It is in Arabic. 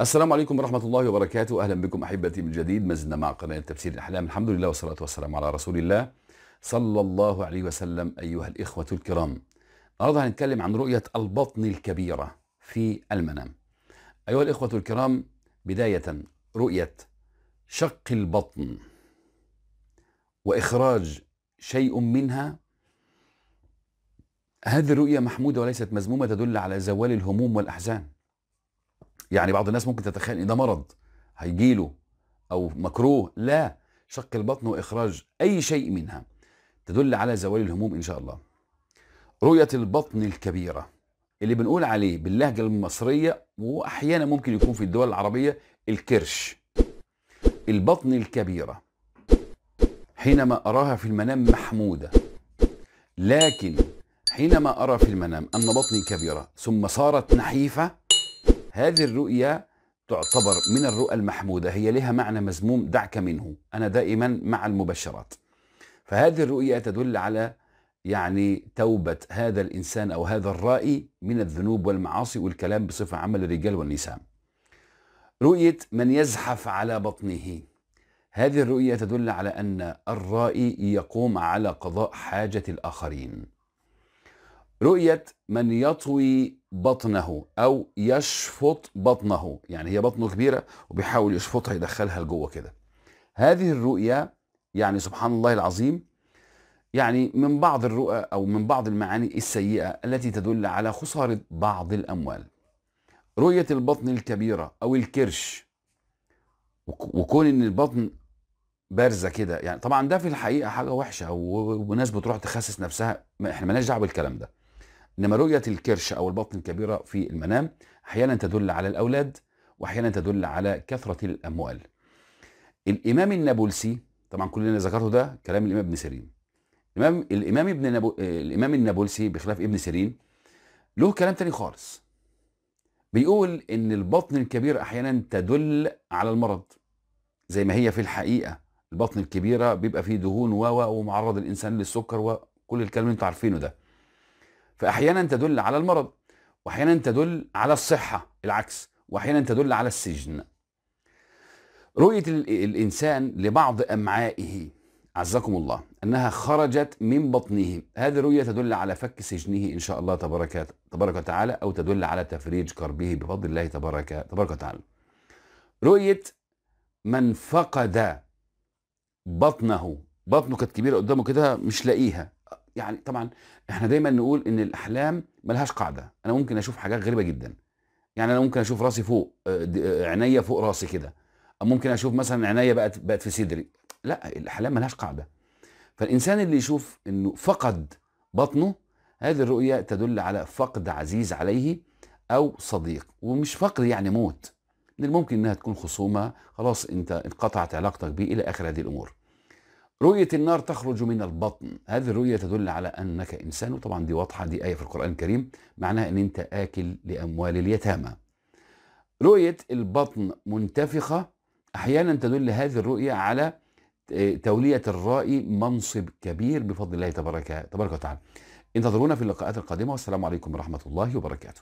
السلام عليكم ورحمة الله وبركاته. أهلا بكم أحبتي من جديد. ما زلنا مع قناة تفسير الأحلام. الحمد لله والصلاة والسلام على رسول الله صلى الله عليه وسلم. أيها الإخوة الكرام النهارده هنتكلم عن رؤية البطن الكبيرة في المنام. أيها الإخوة الكرام بداية رؤية شق البطن وإخراج شيء منها. هذه الرؤية محمودة وليست مذمومة تدل على زوال الهموم والأحزان. يعني بعض الناس ممكن تتخيل إن ده مرض هيجيله أو مكروه. لا شق البطن وإخراج أي شيء منها. تدل على زوال الهموم إن شاء الله. رؤية البطن الكبيرة. اللي بنقول عليه باللهجة المصرية وأحيانا ممكن يكون في الدول العربية الكرش. البطن الكبيرة. حينما أراها في المنام محمودة. لكن حينما أرى في المنام أن بطني كبيرة ثم صارت نحيفة هذه الرؤيا تعتبر من الرؤى المحمودة هي لها معنى مذموم دعك منه أنا دائما مع المبشرات. فهذه الرؤيا تدل على يعني توبة هذا الإنسان أو هذا الرائي من الذنوب والمعاصي والكلام بصفة عامة للرجال والنساء. رؤية من يزحف على بطنه. هذه الرؤيا تدل على أن الرائي يقوم على قضاء حاجة الآخرين. رؤية من يطوي بطنه أو يشفط بطنه. يعني هي بطنه كبيرة وبيحاول يشفطها يدخلها لجوه كده. هذه الرؤيا يعني سبحان الله العظيم يعني من بعض الرؤى أو من بعض المعاني السيئة التي تدل على خسارة بعض الأموال. رؤية البطن الكبيرة أو الكرش وكون إن البطن بارزة كده يعني طبعا ده في الحقيقة حاجة وحشة وناس بتروح تخسس نفسها إحنا مالناش دعوة بالكلام ده. إنما رؤية الكرش أو البطن الكبيرة في المنام أحيانا تدل على الأولاد وأحيانا تدل على كثرة الأموال. الإمام النابلسي طبعا كلنا ذكرته ده كلام الإمام ابن سيرين. الامام الإمام ابن نبو... الإمام النابلسي بخلاف ابن سيرين له كلام تاني خالص. بيقول إن البطن الكبير أحيانا تدل على المرض زي ما هي في الحقيقة. البطن الكبيرة بيبقى فيه دهون و ومعرض الإنسان للسكر وكل الكلام اللي أنتوا عارفينه ده. فأحيانا تدل على المرض وأحيانا تدل على الصحة العكس وأحيانا تدل على السجن. رؤية الإنسان لبعض أمعائه عزكم الله أنها خرجت من بطنه. هذه الرؤية تدل على فك سجنه إن شاء الله تبارك تبارك وتعالى أو تدل على تفريج كربه بفضل الله تبارك تبارك وتعالى. رؤية من فقد بطنه بطنه كانت كبيرة قدامه كده مش لاقيها. يعني طبعا إحنا دايما نقول إن الأحلام ملهاش قاعدة. أنا ممكن أشوف حاجات غريبة جدا. يعني أنا ممكن أشوف راسي فوق عينيا فوق راسي كده. أو ممكن أشوف مثلا عينيا بقت بقت في صدري. لا الأحلام ملهاش قاعدة. فالإنسان اللي يشوف إنه فقد بطنه هذه الرؤية تدل على فقد عزيز عليه أو صديق. ومش فقد يعني موت. من الممكن إنها تكون خصومة. خلاص أنت انقطعت علاقتك به إلى آخر هذه الأمور. رؤية النار تخرج من البطن. هذه الرؤية تدل على أنك إنسان. وطبعا دي واضحة دي آية في القرآن الكريم معناها أن أنت آكل لأموال اليتامى. رؤية البطن منتفخة. أحيانا تدل هذه الرؤية على تولية الرائي منصب كبير بفضل الله تبارك تبارك وتعالى. انتظرونا في اللقاءات القادمة. والسلام عليكم ورحمة الله وبركاته.